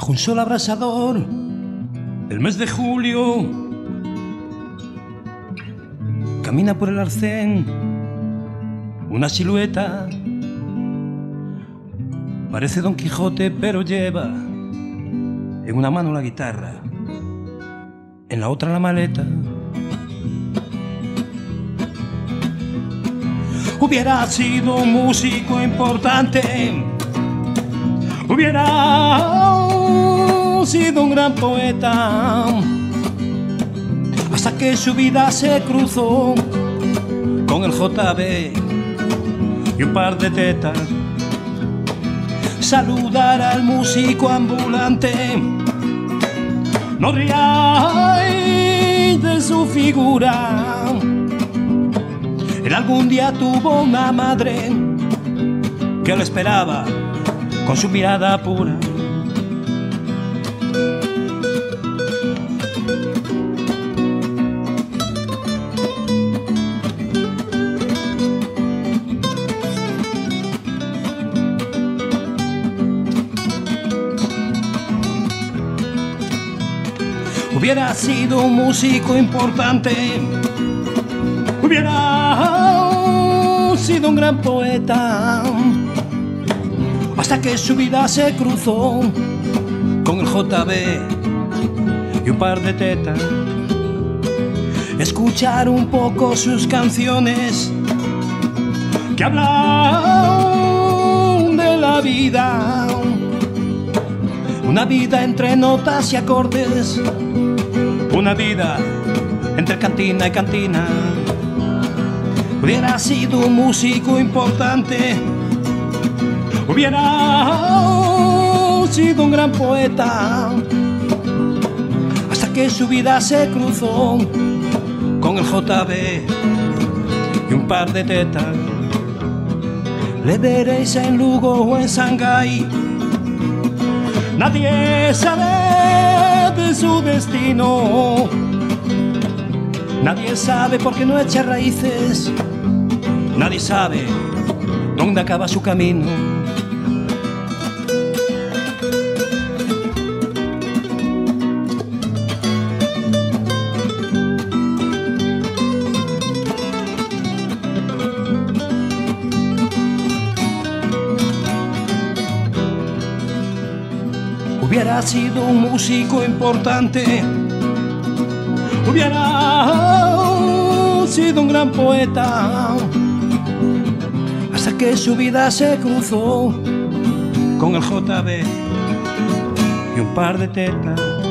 bajo un sol abrasador del mes de julio. Camina por el arcén una silueta. Parece Don Quijote, pero lleva en una mano la guitarra, en la otra la maleta. Hubiera sido un músico importante, hubiera sido un gran poeta, hasta que su vida se cruzó con el JB y un par de tetas. Saludar al músico ambulante, no ríais de su figura. Él algún día tuvo una madre que lo esperaba con su mirada pura. Hubiera sido un músico importante, hubiera sido un gran poeta, hasta que su vida se cruzó con el JB y un par de tetas. Escuchar un poco sus canciones que hablan de la vida, una vida entre notas y acordes una vida entre cantina y cantina. Hubiera sido un músico importante, hubiera sido un gran poeta, hasta que su vida se cruzó con el JB y un par de tetas. Le veréis en Lugo o en Shanghái. Nadie sabe de su destino. Nadie sabe por qué no echa raíces. Nadie sabe dónde acaba su camino. Hubiera sido un músico importante, hubiera sido un gran poeta, hasta que su vida se cruzó con el JB y un par de tetas.